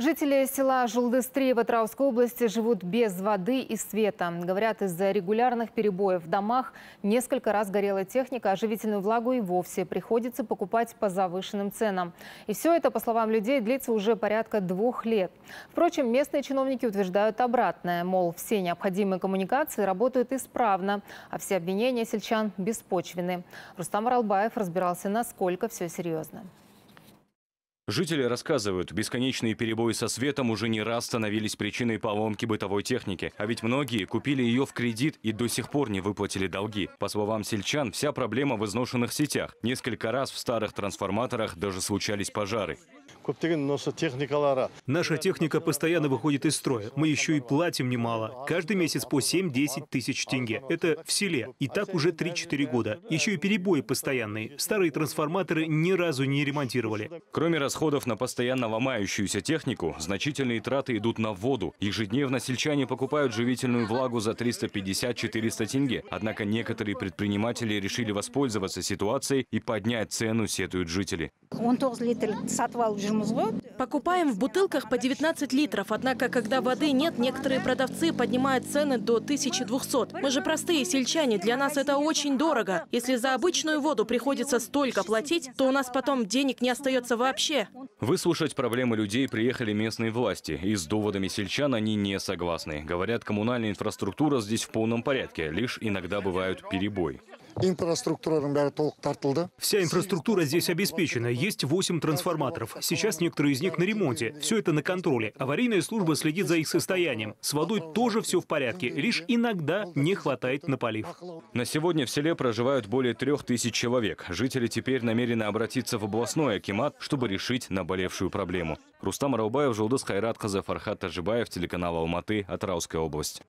Жители села Жулдыстри в Атравской области живут без воды и света. Говорят, из-за регулярных перебоев в домах несколько раз горела техника, а живительную влагу и вовсе приходится покупать по завышенным ценам. И все это, по словам людей, длится уже порядка двух лет. Впрочем, местные чиновники утверждают обратное. Мол, все необходимые коммуникации работают исправно, а все обвинения сельчан беспочвены. Рустам Аралбаев разбирался, насколько все серьезно. Жители рассказывают, бесконечные перебои со светом уже не раз становились причиной поломки бытовой техники. А ведь многие купили ее в кредит и до сих пор не выплатили долги. По словам сельчан, вся проблема в изношенных сетях. Несколько раз в старых трансформаторах даже случались пожары. Көптеген осы техникалары Наша техника постоянно выходит из строя. Мы еще и платим немало. Каждый месяц по 7-10 тысяч тенге. Это в селе. И так уже 3-4 года. Еще и перебои постоянные. Старые трансформаторы ни разу не ремонтировали. Кроме расходов на постоянно ломающуюся технику, значительные траты идут на воду. Ежедневно сельчане покупают живительную влагу за 350-400 тенге. Однако некоторые предприниматели решили воспользоваться ситуацией и поднять цену, сетуют жители. 19 литрlik сатып алып жүрміз ғой Покупаем в бутылках по 19 литров, однако, когда воды нет, некоторые продавцы поднимают цены до 1200. Мы же простые сельчане, для нас это очень дорого. Если за обычную воду приходится столько платить, то у нас потом денег не остается вообще. Выслушать проблемы людей приехали местные власти. И с доводами сельчан они не согласны. Говорят, коммунальная инфраструктура здесь в полном порядке, лишь иногда бывают перебои. Инфраструктураның бәрі толық тартылды Вся инфраструктура здесь обеспечена. Есть 8 трансформаторов. Сейчас некоторые из них на ремонте. Все это на контроле. Аварийная служба следит за их состоянием. С водой тоже все в порядке. Лишь иногда не хватает на полив. На сегодня в селе проживают более трех тысяч человек. Жители теперь намерены обратиться в областной акимат, чтобы решить наболевшую проблему. Рустам Раубаев, Жулдыс Хайрат Фархат Тажибаев, телеканал Алматы, Атрауская область.